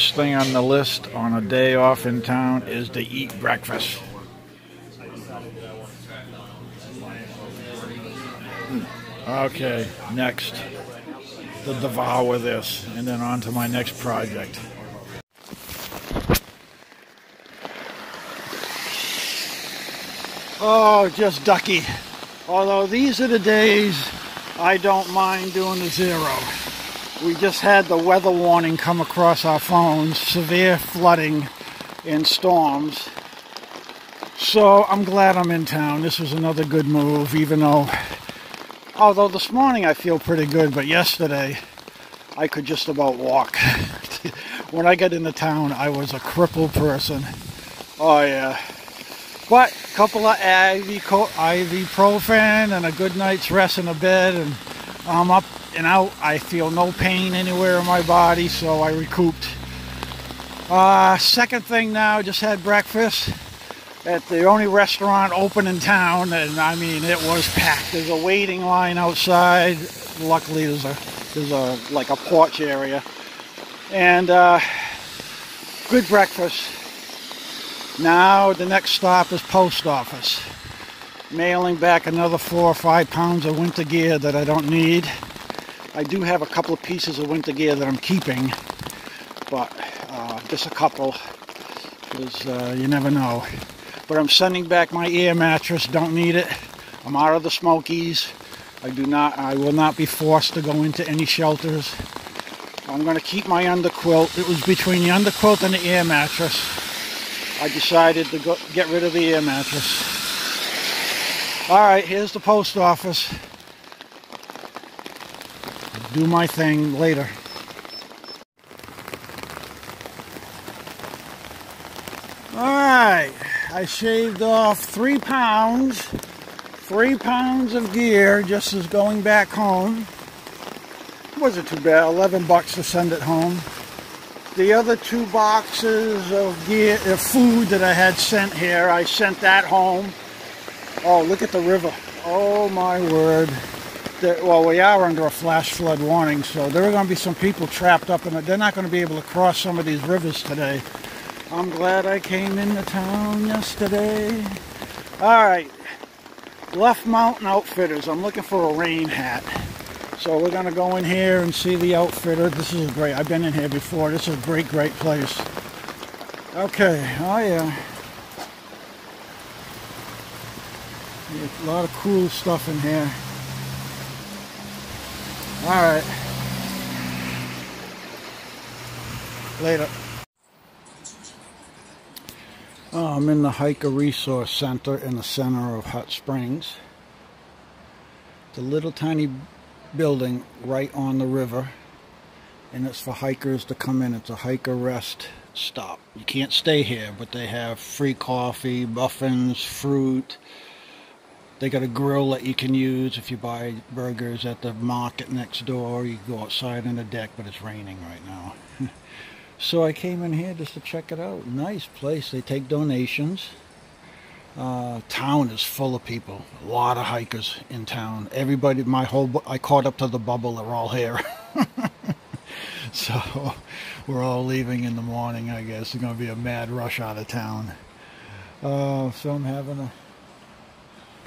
First thing on the list on a day off in town is to eat breakfast. Hmm. Okay, next, to devour this, and then on to my next project. Oh, just ducky. Although these are the days I don't mind doing the zero. We just had the weather warning come across our phones, severe flooding and storms. So I'm glad I'm in town. This was another good move, even though, although this morning I feel pretty good, but yesterday I could just about walk. when I got into town, I was a crippled person. Oh yeah. But a couple of IV, ibuprofen and a good night's rest in a bed, and I'm up and out. I feel no pain anywhere in my body, so I recouped. Uh, second thing now, just had breakfast at the only restaurant open in town, and I mean it was packed. There's a waiting line outside. Luckily, there's a there's a like a porch area, and uh, good breakfast. Now the next stop is post office. Mailing back another four or five pounds of winter gear that I don't need. I do have a couple of pieces of winter gear that I'm keeping, but uh, just a couple, because uh, you never know. But I'm sending back my air mattress. Don't need it. I'm out of the Smokies. I do not. I will not be forced to go into any shelters. I'm going to keep my underquilt. It was between the underquilt and the air mattress. I decided to go, get rid of the air mattress. All right, here's the post office. Do my thing later. All right, I shaved off three pounds, three pounds of gear just as going back home. Wasn't too bad, 11 bucks to send it home the other two boxes of gear, of food that I had sent here, I sent that home. Oh, look at the river. Oh my word. Well, we are under a flash flood warning, so there are going to be some people trapped up in it. They're not going to be able to cross some of these rivers today. I'm glad I came into town yesterday. All right, Bluff Mountain Outfitters. I'm looking for a rain hat. So we're going to go in here and see the outfitter. This is great. I've been in here before. This is a great, great place. Okay. Oh, yeah. a lot of cool stuff in here. All right. Later. Oh, I'm in the Hiker Resource Center in the center of Hot Springs. It's a little tiny building right on the river and it's for hikers to come in. It's a hiker rest stop. You can't stay here, but they have free coffee, muffins, fruit. They got a grill that you can use if you buy burgers at the market next door. You go outside on the deck, but it's raining right now. so I came in here just to check it out. Nice place. They take donations. Uh, town is full of people. A lot of hikers in town. Everybody, my whole, I caught up to the bubble. They're all here. so we're all leaving in the morning. I guess it's going to be a mad rush out of town. Uh, so I'm having a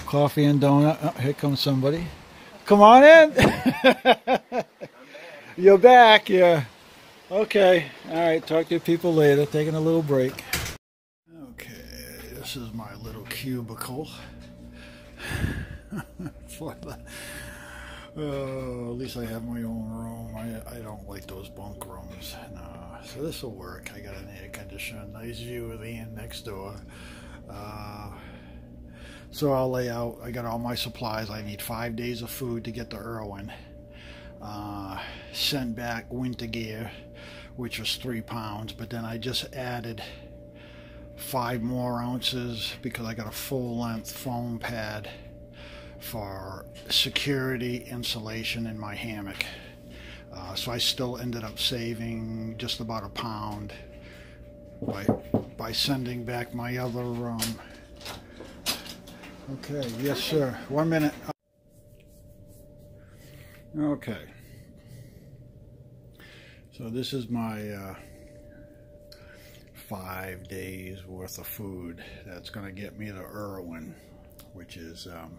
coffee and donut. Oh, here comes somebody. Come on in. You're back. Yeah. Okay. All right. Talk to people later. Taking a little break. Okay, this is my little cubicle. For the, uh, at least I have my own room. I, I don't like those bunk rooms. No. So this will work. I got an air conditioner, nice view of the inn next door. Uh, so I'll lay out, I got all my supplies. I need five days of food to get to Erwin. Uh, sent back winter gear, which was three pounds, but then I just added five more ounces because I got a full length foam pad for security insulation in my hammock. Uh, so I still ended up saving just about a pound by, by sending back my other um, okay yes sir one minute okay so this is my uh, five days worth of food. That's going to get me to Erwin, which is um,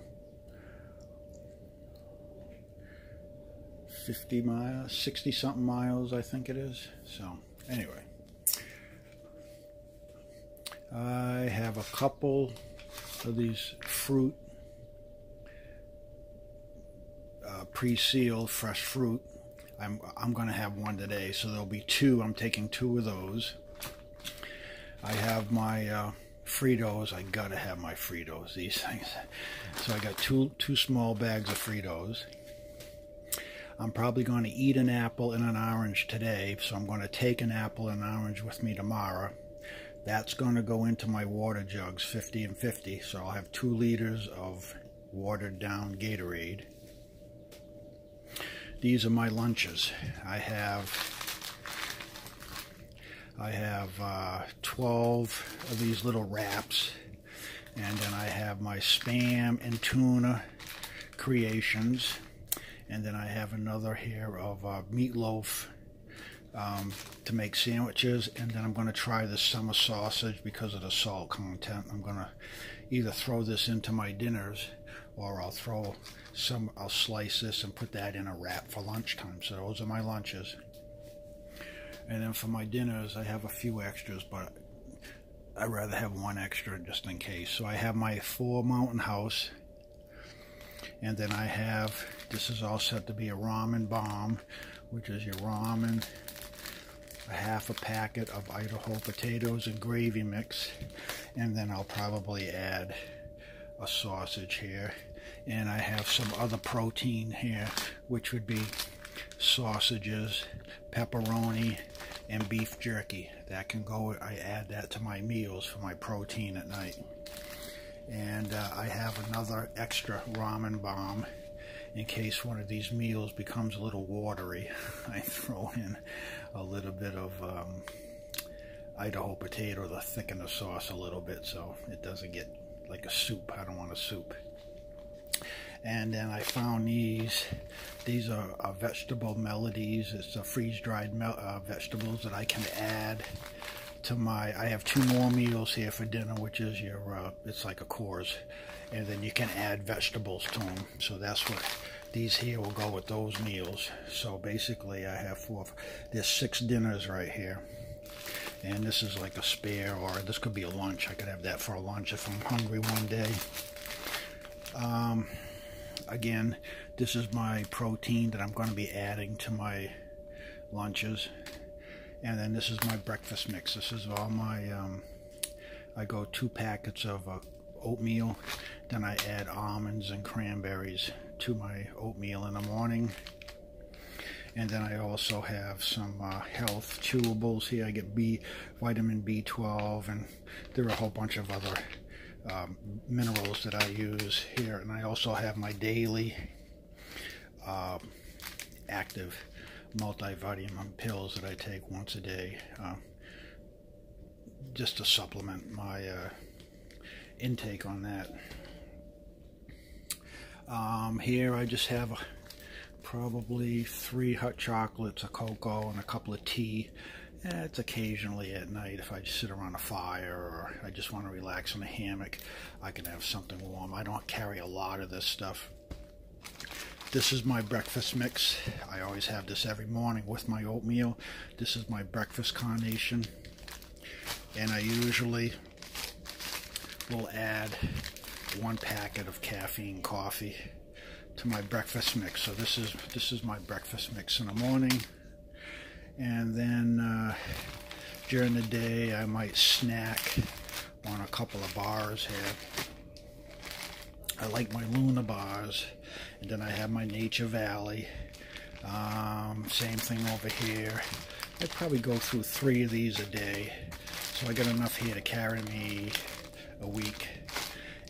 50 miles, 60 something miles, I think it is. So, anyway. I have a couple of these fruit, uh, pre-sealed fresh fruit. I'm, I'm going to have one today, so there'll be two. I'm taking two of those. I have my uh, Fritos. I gotta have my Fritos. These things. So I got two two small bags of Fritos. I'm probably going to eat an apple and an orange today, so I'm going to take an apple and an orange with me tomorrow. That's going to go into my water jugs, 50 and 50, so I'll have two liters of watered down Gatorade. These are my lunches. I have I have uh, 12 of these little wraps and then I have my spam and tuna creations and then I have another here of uh, meatloaf um, to make sandwiches and then I'm going to try the summer sausage because of the salt content I'm going to either throw this into my dinners or I'll throw some I'll slice this and put that in a wrap for lunchtime so those are my lunches and then for my dinners, I have a few extras, but I'd rather have one extra just in case. So I have my four Mountain House. And then I have, this is all set to be a ramen bomb, which is your ramen, a half a packet of Idaho potatoes and gravy mix. And then I'll probably add a sausage here. And I have some other protein here, which would be sausages, pepperoni, and beef jerky. That can go, I add that to my meals for my protein at night. And uh, I have another extra ramen bomb in case one of these meals becomes a little watery. I throw in a little bit of um, Idaho potato to thicken the sauce a little bit so it doesn't get like a soup. I don't want a soup and then I found these. These are, are vegetable melodies. It's a freeze-dried uh, vegetables that I can add to my. I have two more meals here for dinner, which is your. Uh, it's like a course, and then you can add vegetables to them. So that's what these here will go with those meals. So basically, I have four. There's six dinners right here. And this is like a spare, or this could be a lunch. I could have that for a lunch if I'm hungry one day. Um, again, this is my protein that I'm going to be adding to my lunches. And then this is my breakfast mix. This is all my, um, I go two packets of uh, oatmeal. Then I add almonds and cranberries to my oatmeal in the morning. And then I also have some uh, health chewables here. I get B, vitamin B12, and there are a whole bunch of other um, minerals that I use here. And I also have my daily uh, active multivitamin pills that I take once a day uh, just to supplement my uh, intake on that. Um, here I just have probably three hot chocolates, a cocoa, and a couple of tea. It's occasionally at night if I just sit around a fire or I just want to relax in a hammock, I can have something warm. I don't carry a lot of this stuff. This is my breakfast mix. I always have this every morning with my oatmeal. This is my breakfast carnation. And I usually will add one packet of caffeine coffee to my breakfast mix. So this is this is my breakfast mix in the morning and then uh, during the day I might snack on a couple of bars here. I like my Luna bars, and then I have my Nature Valley. Um, same thing over here. I'd probably go through three of these a day, so I got enough here to carry me a week.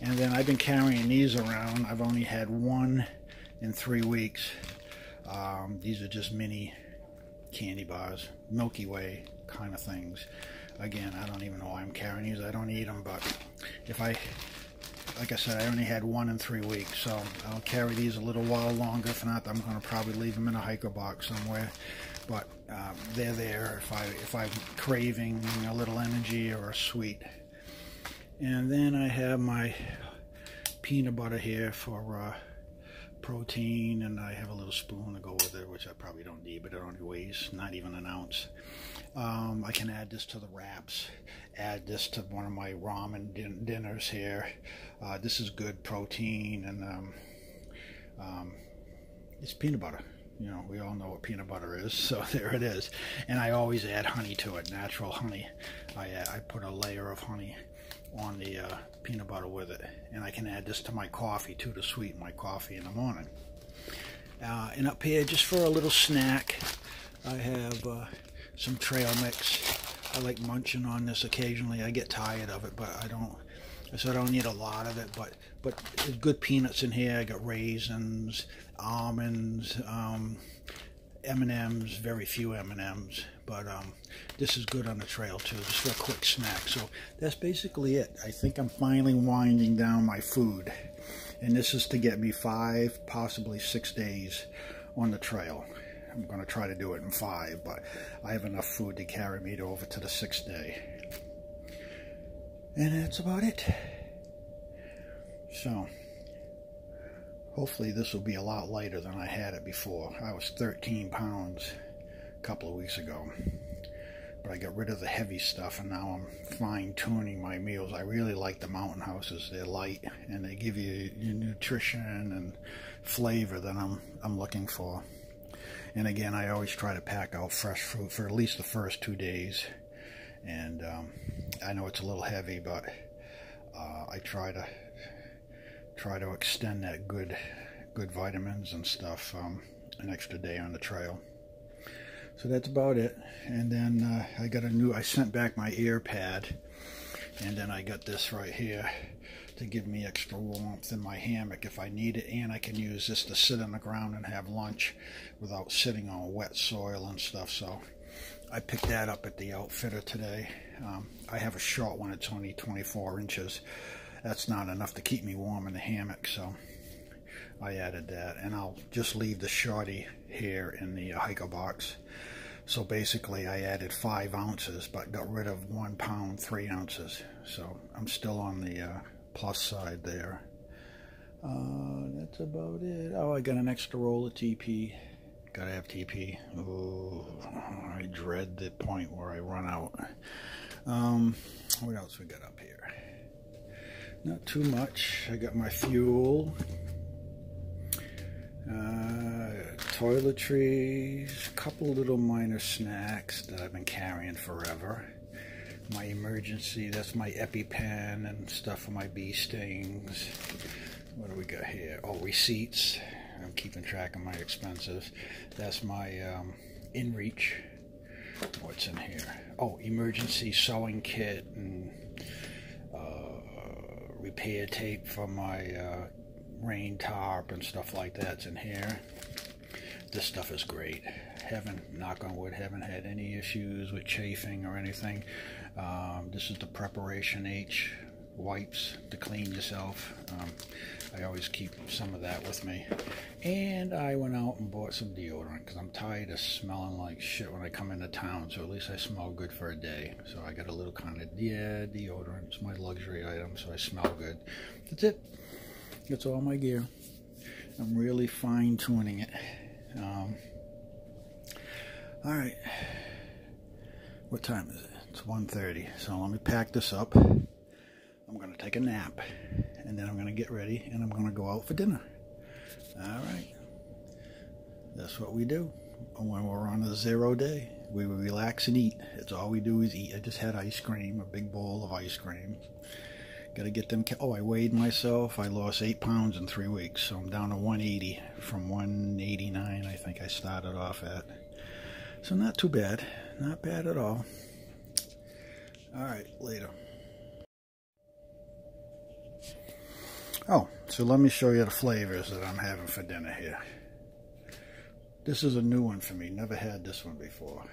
And then I've been carrying these around. I've only had one in three weeks. Um, these are just mini candy bars, Milky Way kind of things. Again, I don't even know why I'm carrying these. I don't eat them, but if I like I said, I only had one in three weeks, so I'll carry these a little while longer. If not, I'm going to probably leave them in a hiker box somewhere. But um, they're there if I if I'm craving a little energy or a sweet. And then I have my peanut butter here for uh, protein, and I have a little spoon to go with it, which I probably don't need, but it only weighs not even an ounce. Um, I can add this to the wraps, add this to one of my ramen din dinners here. Uh, this is good protein, and um, um, it's peanut butter. You know, we all know what peanut butter is, so there it is. And I always add honey to it, natural honey. I, uh, I put a layer of honey on the uh, peanut butter with it. And I can add this to my coffee too to sweeten my coffee in the morning. Uh, and up here, just for a little snack, I have uh, some trail mix. I like munching on this occasionally. I get tired of it, but I don't. So I don't need a lot of it, but but good peanuts in here. I got raisins, almonds, um, M&Ms, very few M&Ms, but um, this is good on the trail too, just for a quick snack. So that's basically it. I think I'm finally winding down my food, and this is to get me five, possibly six days on the trail. I'm going to try to do it in five, but I have enough food to carry me to over to the sixth day. And that's about it. So, Hopefully this will be a lot lighter than I had it before. I was 13 pounds couple of weeks ago. But I got rid of the heavy stuff and now I'm fine-tuning my meals. I really like the mountain houses. They're light and they give you your nutrition and flavor that I'm, I'm looking for. And again, I always try to pack out fresh fruit for at least the first two days. And um, I know it's a little heavy, but uh, I try to try to extend that good good vitamins and stuff um, an extra day on the trail so that's about it. And then uh, I got a new I sent back my ear pad and then I got this right here to give me extra warmth in my hammock if I need it. And I can use this to sit on the ground and have lunch without sitting on wet soil and stuff. So I picked that up at the outfitter today. Um, I have a short one it's only 24 inches. That's not enough to keep me warm in the hammock, so I added that. And I'll just leave the shorty here in the uh, hiker box. So basically I added five ounces, but got rid of one pound, three ounces. So I'm still on the uh, plus side there. Uh, that's about it. Oh, I got an extra roll of TP. Gotta have TP. Oh, I dread the point where I run out. Um, what else we got up here? Not too much. I got my fuel. Uh, toiletries, a couple little minor snacks that I've been carrying forever. My emergency, that's my EpiPen and stuff for my bee stings. What do we got here? Oh, receipts. I'm keeping track of my expenses. That's my um, InReach. What's in here? Oh, emergency sewing kit and repair tape for my uh, rain tarp and stuff like that's in here. This stuff is great. Haven't, knock on wood, haven't had any issues with chafing or anything. Um, this is the Preparation H wipes to clean yourself. Um, I always keep some of that with me. And I went out and bought some deodorant because I'm tired of smelling like shit when I come into town. So at least I smell good for a day. So I got a little kind of, yeah, deodorant. It's my luxury item, so I smell good. That's it. That's all my gear. I'm really fine tuning it. Um, all right. What time is it? It's 1.30. So let me pack this up. I'm going to take a nap and then I'm going to get ready and I'm going to go out for dinner. All right. That's what we do when we're on a zero day. We relax and eat. It's all we do is eat. I just had ice cream, a big bowl of ice cream. Got to get them. Oh, I weighed myself. I lost eight pounds in three weeks, so I'm down to 180 from 189. I think I started off at. So not too bad. Not bad at all. All right, later. Oh, so let me show you the flavors that I'm having for dinner here. This is a new one for me. Never had this one before.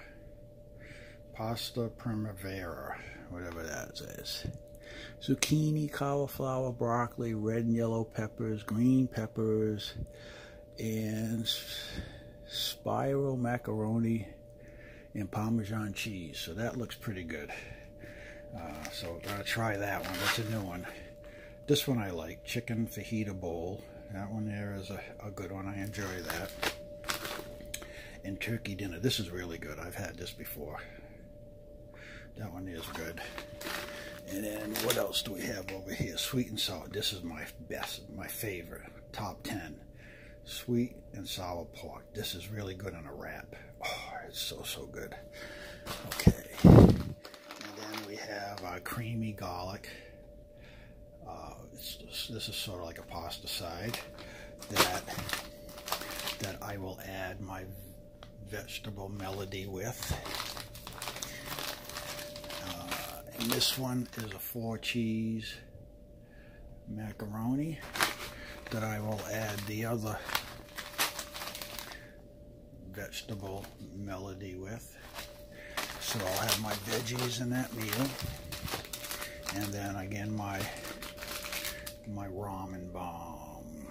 Pasta Primavera, whatever that is. Zucchini, cauliflower, broccoli, red and yellow peppers, green peppers, and spiral macaroni and Parmesan cheese. So that looks pretty good. Uh, so I'm gonna try that one. That's a new one. This one I like, chicken fajita bowl. That one there is a, a good one. I enjoy that. And turkey dinner. This is really good. I've had this before. That one is good. And then what else do we have over here? Sweet and sour. This is my best, my favorite. Top 10. Sweet and sour pork. This is really good on a wrap. Oh, it's so, so good. Okay. And then we have our creamy garlic. Uh, this is sort of like a pasta side that that I will add my vegetable melody with. And this one is a four cheese macaroni that I will add the other vegetable melody with. So I'll have my veggies in that meal. And then again my my ramen bomb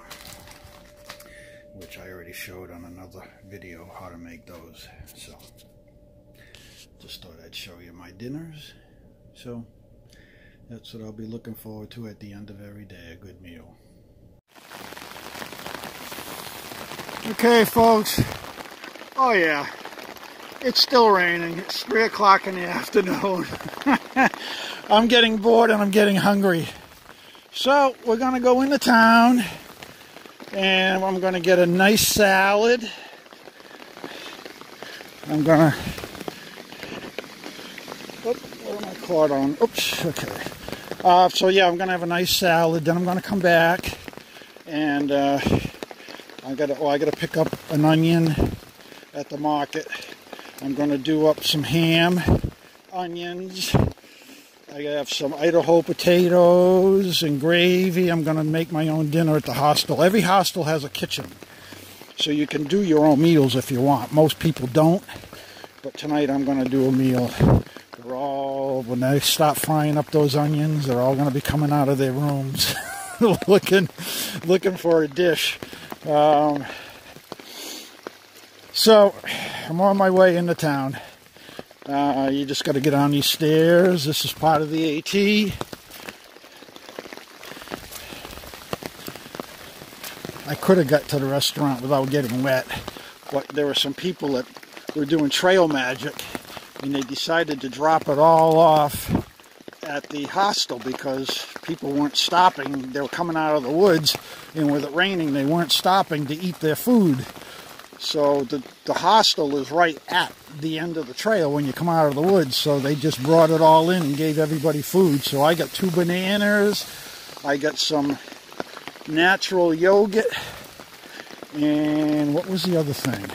which I already showed on another video how to make those so just thought I'd show you my dinners so that's what I'll be looking forward to at the end of every day a good meal. Okay folks. Oh yeah. It's still raining. It's three o'clock in the afternoon. I'm getting bored and I'm getting hungry. So we're going to go into town and I'm going to get a nice salad. I'm going to oh, on? Oops, okay. Uh, so yeah, I'm to have a nice salad. Then I'm to come back and uh, I got to oh, I got to pick up an onion at the market. I'm to do up some ham, onions, I have some Idaho potatoes and gravy. I'm to make my own dinner at the hostel. Every hostel has a kitchen, so you can do your own meals if you want. Most people don't, but tonight I'm to do a meal. They're all, when they stop frying up those onions, they're all going to be coming out of their rooms looking, looking for a dish. Um, so I'm on my way into town. Uh, you just got to get on these stairs. This is part of the AT. I could have got to the restaurant without getting wet, but there were some people that were doing trail magic, and they decided to drop it all off at the hostel because people weren't stopping. They were coming out of the woods, and with it raining, they weren't stopping to eat their food. So the, the hostel is right at the end of the trail when you come out of the woods. So they just brought it all in and gave everybody food. So I got two bananas. I got some natural yogurt. And what was the other thing?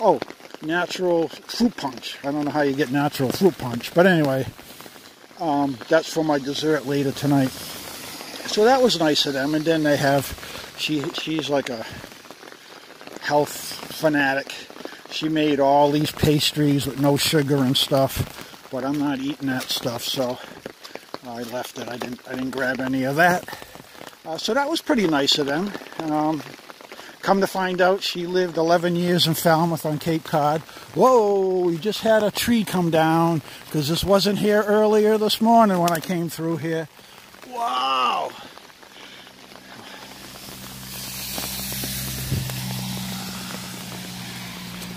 Oh, natural fruit punch. I don't know how you get natural fruit punch. But anyway, um, that's for my dessert later tonight. So that was nice of them. And then they have, she she's like a health fanatic. She made all these pastries with no sugar and stuff, but I'm not eating that stuff, so I left it. I didn't. I didn't grab any of that. Uh, so that was pretty nice of them. Um, come to find out, she lived 11 years in Falmouth on Cape Cod. Whoa! We just had a tree come down because this wasn't here earlier this morning when I came through here. Wow!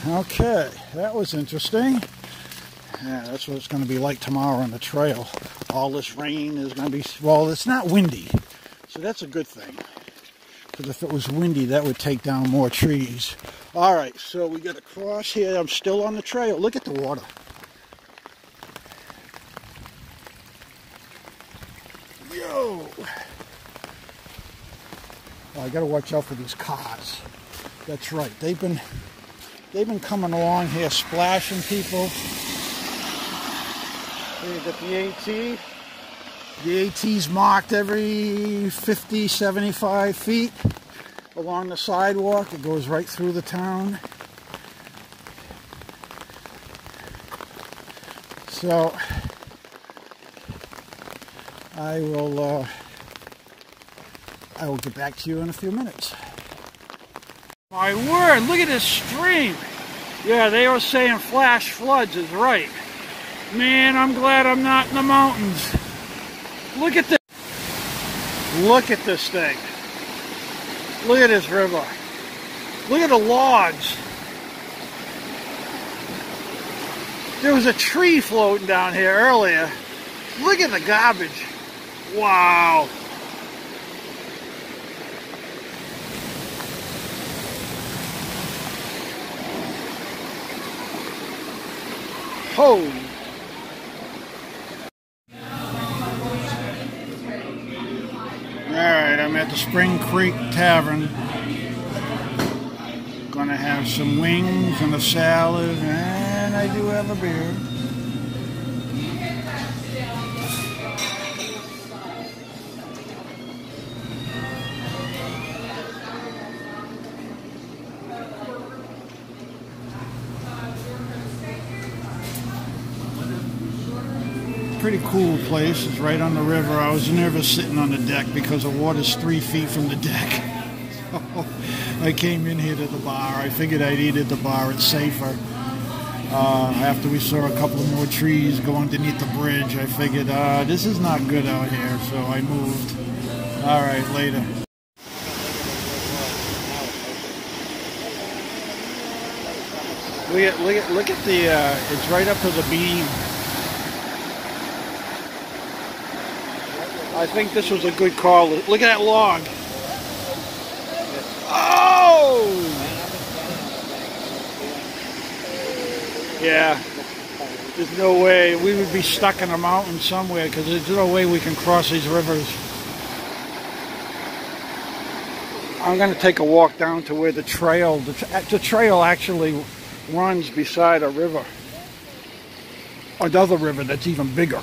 Okay, that was interesting. Yeah, that's what it's going to be like tomorrow on the trail. All this rain is going to be, well, it's not windy, so that's a good thing. Because if it was windy, that would take down more trees. All right, so we got across here. I'm still on the trail. Look at the water. Yo! Oh, I got to watch out for these cars. That's right. They've been They've been coming along here splashing people. Here you got the AT. The AT's marked every 50, 75 feet along the sidewalk. It goes right through the town. So, I will uh, I will get back to you in a few minutes. My word, look at this stream. Yeah, they were saying flash floods is right. Man, I'm glad I'm not in the mountains. Look at this. Look at this thing. Look at this river. Look at the logs. There was a tree floating down here earlier. Look at the garbage. Wow. Holy. At the Spring Creek Tavern. Gonna have some wings and a salad, and I do have a beer. Pretty cool place. It's right on the river. I was nervous sitting on the deck because the water's three feet from the deck. So I came in here to the bar. I figured I'd eat at the bar. It's safer. Uh, after we saw a couple of more trees go underneath the bridge, I figured uh, this is not good out here, so I moved. All right, later. Look at look at look at the. Uh, it's right up to the beam. I think this was a good call. Look at that log. Oh! Yeah. There's no way. We would be stuck in a mountain somewhere because there's no way we can cross these rivers. I'm going to take a walk down to where the trail, the, the trail actually runs beside a river. Another river that's even bigger.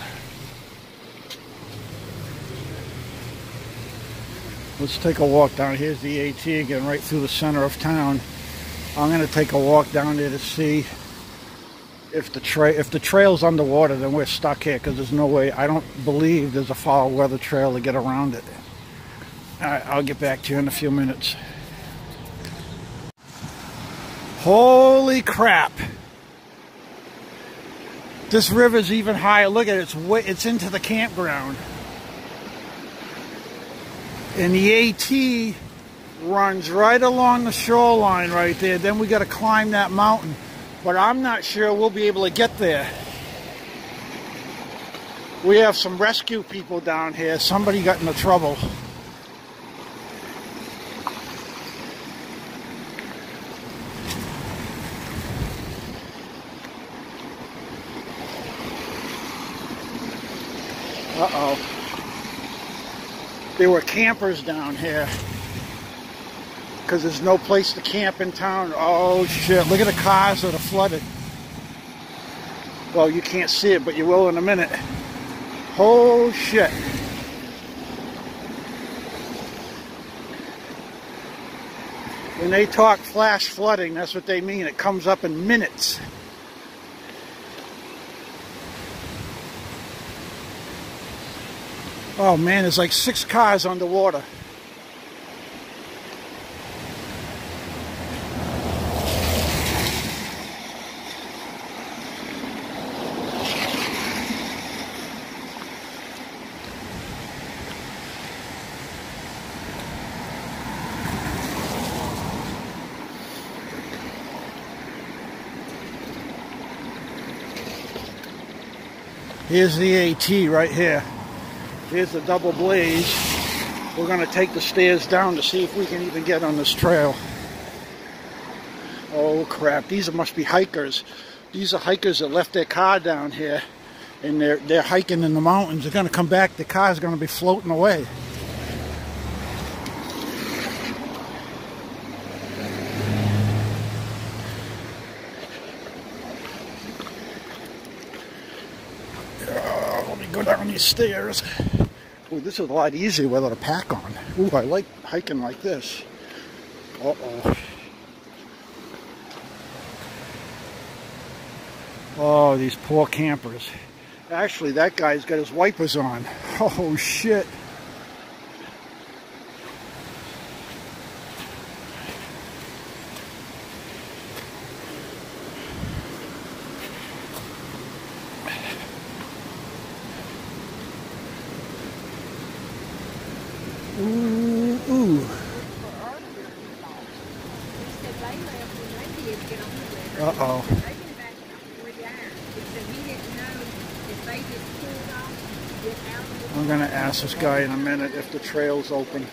Let's take a walk down. Here's the AT again, right through the center of town. I'm to take a walk down there to see if the trail if the trail's underwater, then we're stuck here because there's no way. I don't believe there's a foul weather trail to get around it. All right, I'll get back to you in a few minutes. Holy crap! This river's even higher. Look at it. It's way, it's into the campground. And the AT runs right along the shoreline right there. Then we got to climb that mountain. But I'm not sure we'll be able to get there. We have some rescue people down here. Somebody got into trouble. Uh-oh. There were campers down here because there's no place to camp in town. Oh shit, look at the cars that are flooded. Well, you can't see it, but you will in a minute. Oh shit. When they talk flash flooding, that's what they mean. It comes up in minutes. Oh man, there's like six cars underwater. Here's the AT right here. Here's the double blaze. We're going to take the stairs down to see if we can even get on this trail. Oh crap, these must be hikers. These are hikers that left their car down here and they're, they're hiking in the mountains. They're going to come back, the car's going to be floating away. Let me go down these stairs. This is a lot easier without a pack on. Ooh, I like hiking like this. Uh-oh. Oh, these poor campers. Actually, that guy's got his wipers on. Oh, shit. Ooh, ooh. Uh-oh. I'm going to ask this guy in a minute if the trail's open.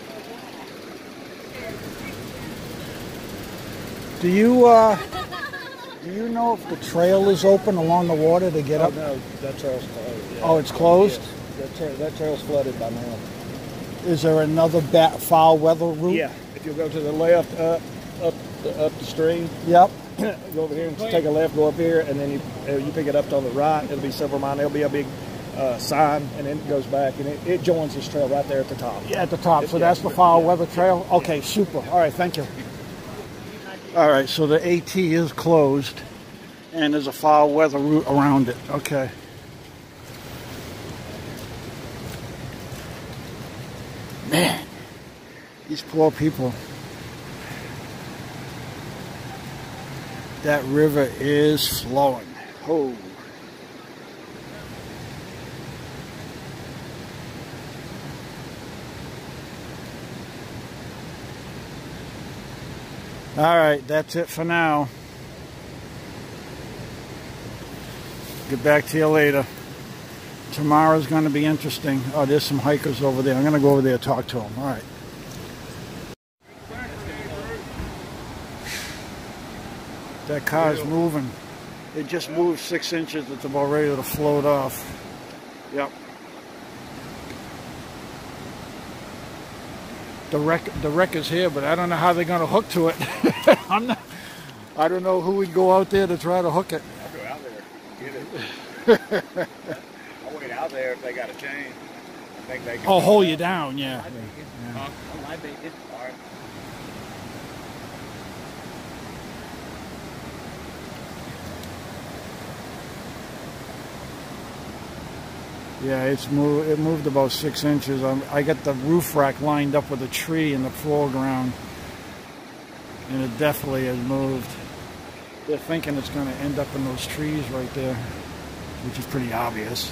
Do you, uh, do you know if the trail is open along the water to get Oh, up? no, that trail's closed. yeah. Oh, it's closed? Yes, That, trail, that trail's flooded by now. Is there another bat foul weather route? Yeah, if you go to the left, up, up, the, up the stream, Yep. go over here and take a left, go up here, and then you uh, you pick it up to the right. It'll be several miles. There'll be a big uh, sign, and then it goes back, and it, it joins this trail right there at the top. Yeah, at the top. So Yeah. that's the foul weather trail? Okay, super. All right, thank you. All right, so the AT is closed and there's a foul weather route around it. Okay. Man, these poor people. That river is flowing. Oh. All right, that's it for now. Get back to you later. Tomorrow's going to be interesting. Oh, there's some hikers over there. I'm going to go over there and talk to them. All right. That car's moving. It just moved six inches. It's about ready to float off. Yep. The wreck, the wreck is here, but I don't know how they're going to hook to it. I'm not. I don't know who would go out there to try to hook it. I'll go out there, get it. I'll wait out there if they got a chain. I think they can. Oh, hold you down, yeah. Huh? Oh, might be. It's all right. Yeah, it's moved. It moved about six inches. i I got the roof rack lined up with a tree in the foreground, and it definitely has moved. They're thinking it's going to end up in those trees right there, which is pretty obvious.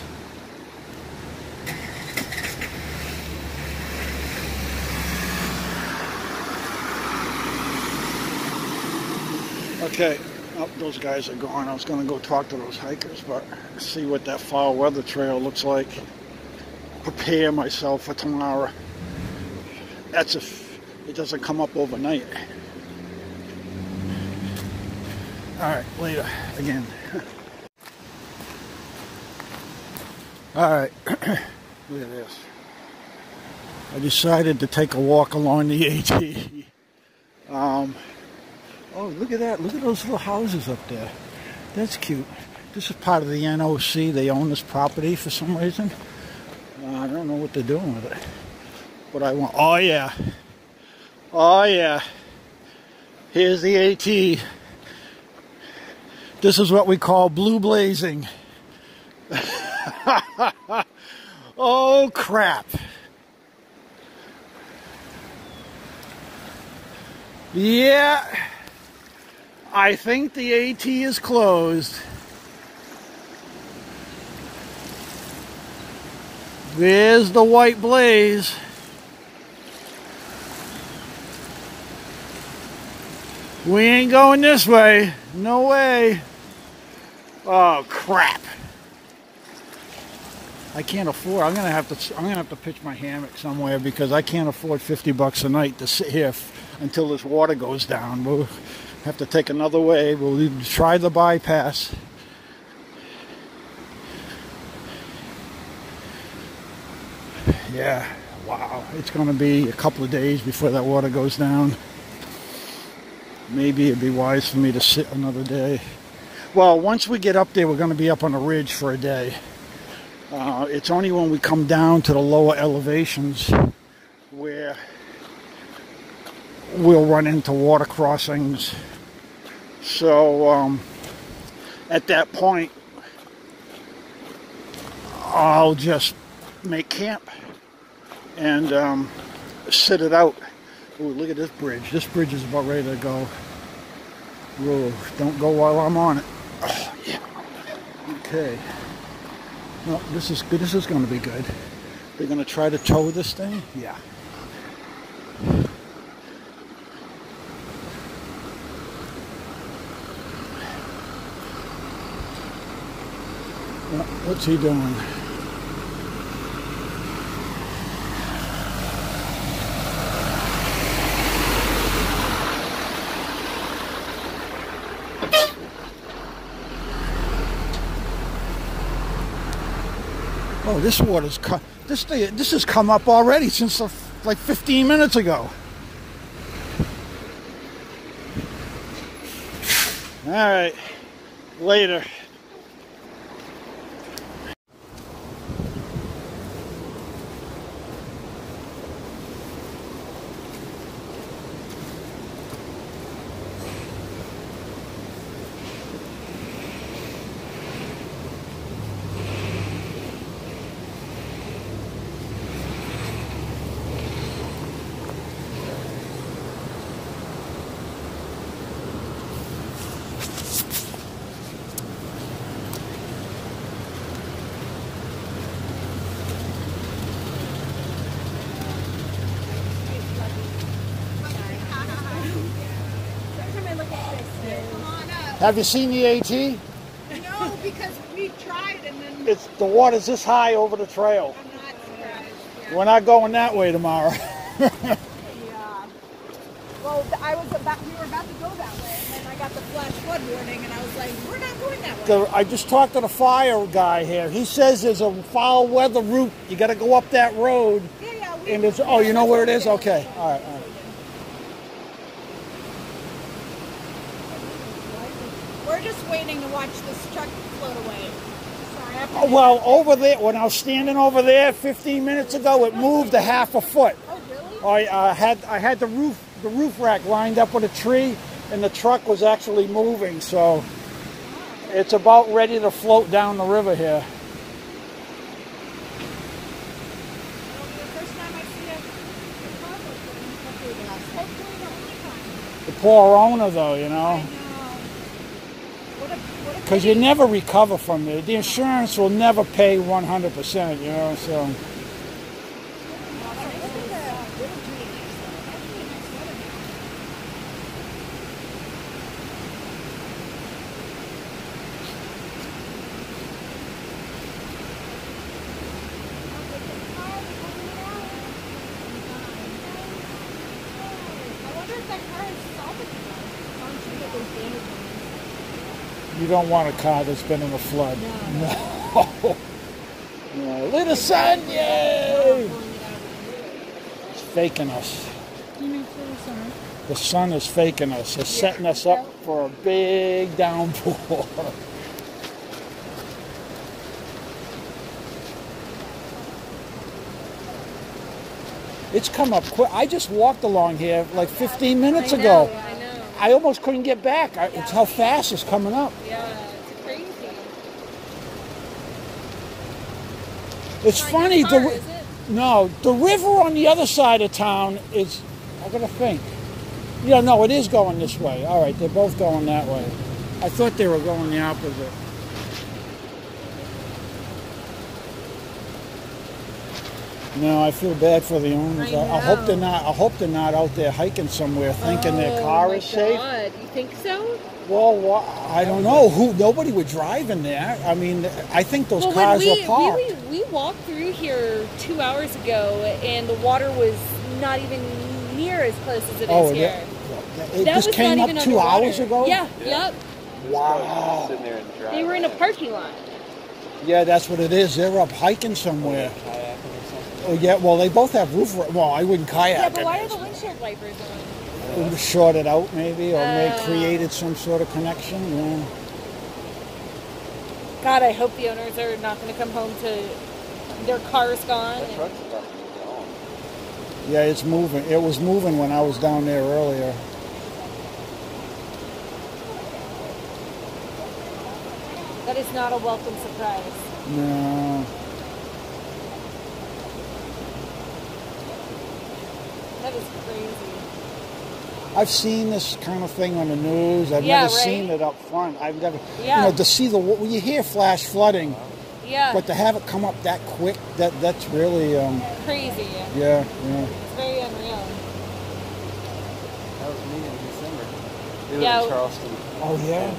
Okay, oh, those guys are gone. I was going to go talk to those hikers, but see what that foul weather trail looks like. Prepare myself for tomorrow. That's if it doesn't come up overnight. All right, later again. All right, look at this. I decided to take a walk along the AT. Um, Oh, look at that. Look at those little houses up there. That's cute. This is part of the NOC. They own this property for some reason. Uh, I don't know what they're doing with it. But I want. Oh, yeah. Oh, yeah. Here's the AT. This is what we call blue blazing. oh, crap. Yeah. I think the AT is closed. There's the white blaze. We ain't going this way. No way. Oh crap. I can't afford. I'm gonna have to. I'm gonna have to pitch my hammock somewhere because I can't afford 50 bucks a night to sit here until this water goes down. Have to take another way. We'll try the bypass. Yeah. Wow. It's gonna be a couple of days before that water goes down. Maybe it'd be wise for me to sit another day. Well, once we get up there, we're going to be up on a ridge for a day. Uh, it's only when we come down to the lower elevations where we'll run into water crossings. So um, at that point, I'll just make camp and um, sit it out. Ooh, look at this bridge. This bridge is about ready to go. Whoa, don't go while I'm on it. Oh, yeah. Okay. Well, this is good. This is going to be good. They're going to try to tow this thing? Yeah. What's he doing? Oh, this water's co- this thing, this has come up already since uh, like 15 minutes ago. All right, later. Have you seen the AT? No, because we tried and then It's the water's this high over the trail. I'm not surprised. We're not going that way tomorrow. Yeah. Well, I was about, we were about to go that way, and then I got the flash flood warning, and I was like, we're not going that way. The- I just talked to the fire guy here. He says there's a foul weather route. You got to go up that road. yeah, yeah. We, And it's oh, you know where it is? Okay, all right. All right. We're just waiting to watch this truck float away. Sorry, I have to Oh, Well, over there, when I was standing over there 15 minutes ago, it moved a half a foot. Oh, really? I uh, had I had the roof the roof rack lined up with a tree, and the truck was actually moving. So it's about ready to float down the river here. The first time I see a a car floating. Hopefully the last. Hopefully the only time. The poor owner, though, you know, know. What a, what a because you never recover from it. The insurance will never pay 100%. You know, so. I wonder if that car is salvageable. Aren't you get those damaged ones? You don't want a car that's been in a flood. No. no. Little sun, yay! It's faking us. The sun is faking us. It's setting us up for a big downpour. It's come up quick. I just walked along here like 15 minutes ago. I almost couldn't get back. I, it's how fast it's coming up. Yeah, it's crazy. It's funny. your The, car, ri- is it? no, the river on the other side of town is. I gotta think. Yeah, no, it is going this way. All right, they're both going that way. I thought they were going the opposite. No, I feel bad for the owners. I I, I hope they're not. I hope they're not out there hiking somewhere thinking their Oh, car my is safe. God. You think so? Well, wha- I don't know. Who? Nobody would drive in there. I mean, I think those well, cars when we, were parked. we we walked through here two hours ago, and the water was not even near as close as it is oh, here. that, it that just was came not up even two underwater. hours ago. Yeah, yep. Wow. Sitting there in the. They were in a parking lot. Yeah, that's what it is. They're up hiking somewhere. Oh yeah, well they both have roof. Well, I wouldn't kayak. Yeah, but why are the windshield wipers on? It was shorted out maybe, or may Uh. created some sort of connection. Yeah. God, I hope the owners are not going to come home to their cars gone. That and- truck's about gone. yeah, it's moving. It was moving when I was down there earlier. That is not a welcome surprise. No. Is crazy. I've seen this kind of thing on the news. I've Yeah, never right? seen it up front. I've never, Yeah. you know, to see the wa- you hear flash flooding, Yeah, but to have it come up that quick, that that's really, um, crazy. yeah, yeah. It's very unreal. That was me in December. We live Yeah. in Charleston. Oh yeah.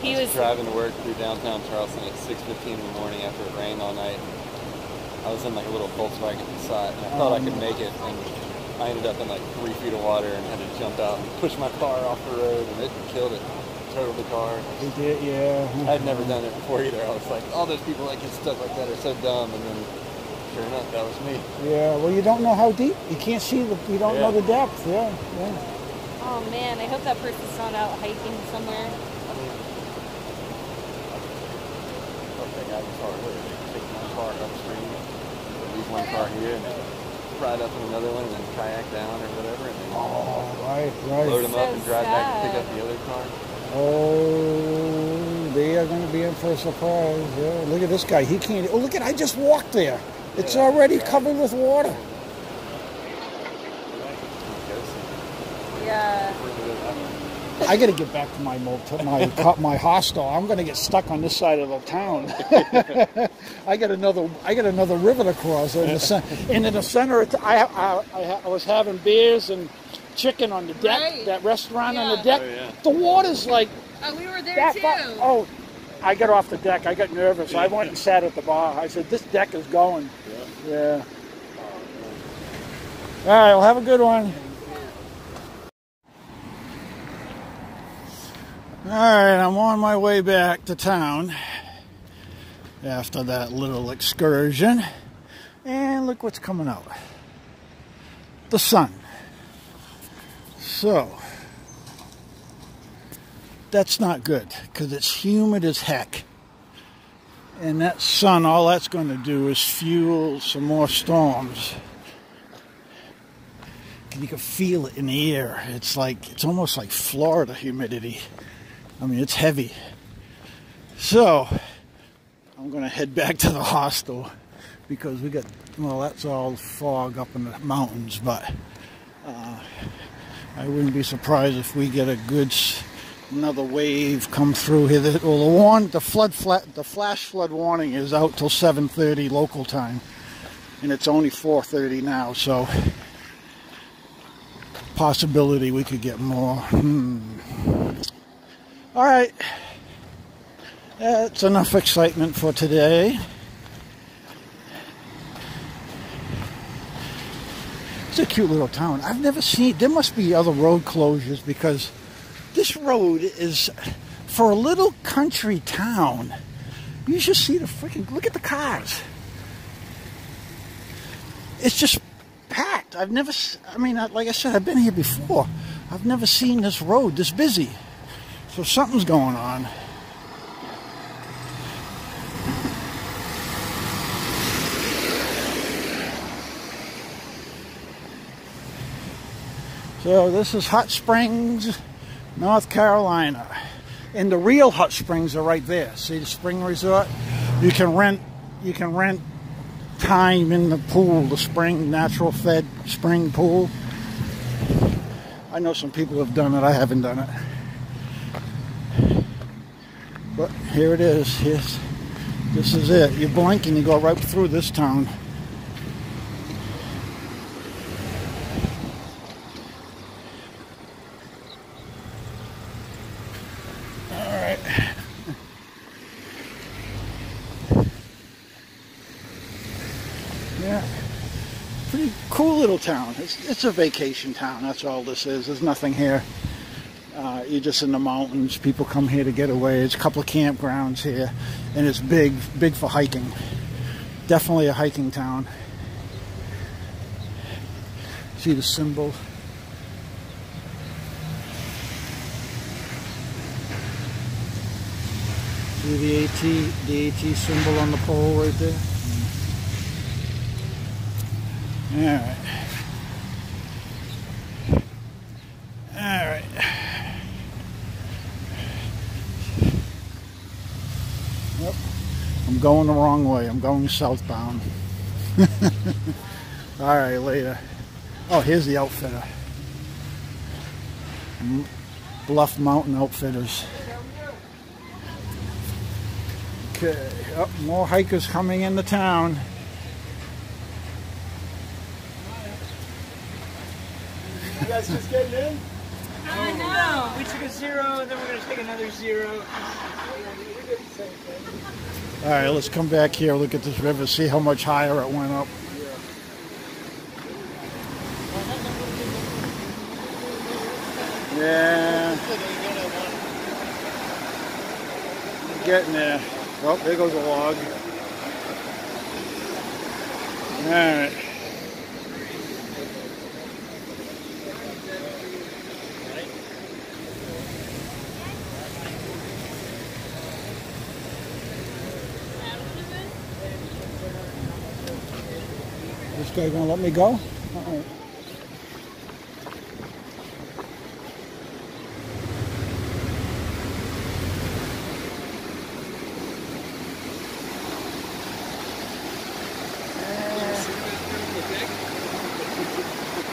He I was driving to work through downtown Charleston at 6:15 in the morning after it rained all night. I was in like a little Volkswagen Passat, and I thought I could make it, and I ended up in like three feet of water and had to jump out and push my car off the road, and it killed it, totaled the car. He did, yeah. I'd never done it before either. I was like, all those people that get stuck like that are so dumb, and then sure enough, that was me. Yeah, well, you don't know how deep. You can't see the. You don't know the depth. Yeah, yeah. Oh man, I hope that person's not out hiking somewhere. I mean, I think I was hard. Take one car upstream, leave one car here, and then ride up in another one, and then kayak down or whatever, and then Oh, right, load right. them up and drive back and pick up the other car. Oh, they are going to be in for a surprise. Yeah, look at this guy. He can't. Oh, look at. I just walked there. It's Yeah, already right. covered with water. Yeah. I got to get back to my motel, my my hostel. I'm going to get stuck on this side of the town. I got another. I got another river to cross. In the, cen- and in the center, of t- I, I, I, ha- I was having beers and chicken on the deck. Right. That restaurant on the deck. Oh, yeah. The water's like Oh, we were there that too. far. Oh, I got off the deck. I got nervous. I went and sat at the bar. I said, "This deck is going." Yeah. All right. Well, have a good one. All right, I'm on my way back to town after that little excursion. And look what's coming out the sun. So, that's not good because it's humid as heck. And that sun, all that's going to do is fuel some more storms. And you can feel it in the air. It's like, it's almost like Florida humidity. I mean, it's heavy. So, I'm going to head back to the hostel because we got, well, that's all fog up in the mountains, but uh, I wouldn't be surprised if we get a good, another wave come through here. Well, the warn, the flood, flat, the flash flood warning is out till 7:30 local time, and it's only 4:30 now, so possibility we could get more. Hmm. All right. That's enough excitement for today. It's a cute little town. I've never seen, there must be other road closures because this road is, for a little country town, you should see the freaking, look at the cars. It's just packed. I've never, I mean, like I said, I've been here before. I've never seen this road this busy. So something's going on. So this is Hot Springs, North Carolina. And the real hot springs are right there. See the spring resort? You can rent you can rent time in the pool, the spring natural fed spring pool. I know some people have done it, I haven't done it. But here it is. Here's, this is it. You blink and you go right through this town. Cool little town. It's, it's a vacation town. That's all this is. There's nothing here. Uh, you're just in the mountains. People come here to get away. There's a couple of campgrounds here, and it's big, big for hiking. Definitely a hiking town. See the symbol. See the AT, the AT symbol on the pole right there. All right. All right. Yep. I'm going the wrong way. I'm going southbound. All right, later. Oh, here's the outfitter. Bluff Mountain Outfitters. Okay, oh, more hikers coming into town. You guys just getting in? I know. We took a zero, and then we're gonna take another zero. All right, let's come back here, look at this river, see how much higher it went up. Yeah. Getting there. Oh, there goes a log. All right. Guy gonna let me go?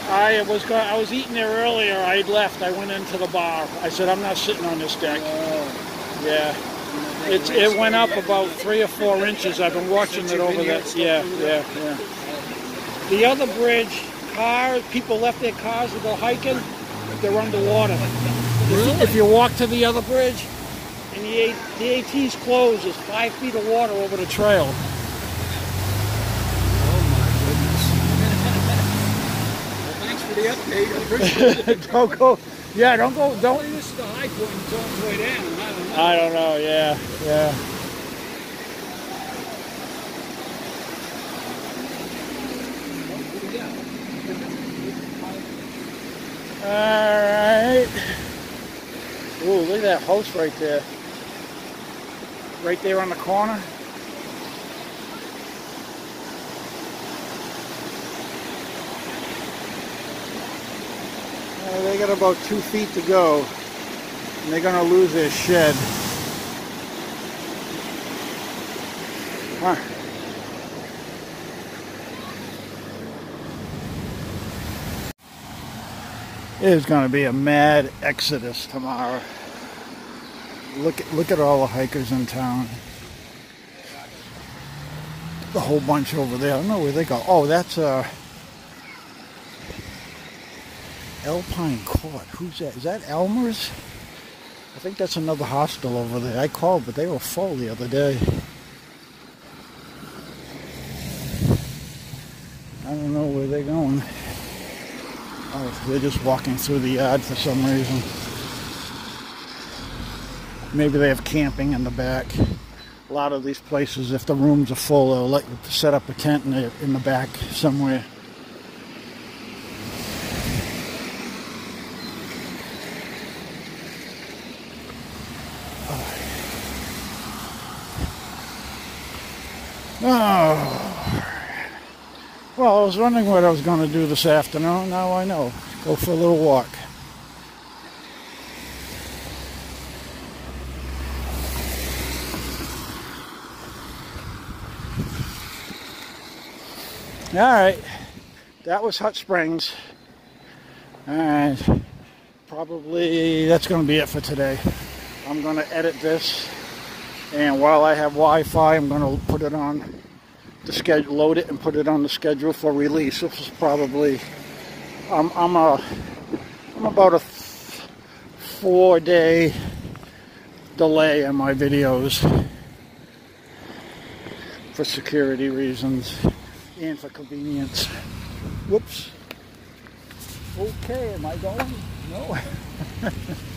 I was go- I was eating there earlier. I had left. I went into the bar. I said I'm not sitting on this deck. Oh. Yeah, it it went up about three or four inches. I've been watching it over there. Yeah, yeah, yeah. The other bridge, cars, people left their cars to go hiking. They're underwater. If, if you walk to the other bridge, and the A- the AT's closed, there's five feet of water over the trail. Oh my goodness. Thanks for the update. I appreciate it. don't go. Yeah, don't go. Don't. This is the high point point. it's all the way down. I don't know. I don't know. Yeah, yeah. All right. Ooh, look at that house right there. Right there on the corner. Uh, they got about two feet to go and they're going to lose their shed. Huh. Is going to be a mad exodus tomorrow. Look at look at all the hikers in town. A whole bunch over there. I don't know where they go. Oh, that's uh, Alpine Court. Who's that? Is that Elmer's? I think that's another hostel over there. I called, but they were full the other day. I don't know where they're going. Oh, they're just walking through the yard for some reason. Maybe they have camping in the back. A lot of these places, if the rooms are full, they'll let you set up a tent in the, in the back somewhere. Oh. Well, I was wondering what I was going to do this afternoon. Now I know. Go for a little walk. All right. That was Hot Springs. Right. Probably that's going to be it for today. I'm going to edit this. And while I have Wi-Fi, I'm going to put it on the schedule, load it, and put it on the schedule for release. This is probably, I'm, I'm a, I'm about a four-day delay in my videos for security reasons and for convenience. Whoops. Okay, am I going? No.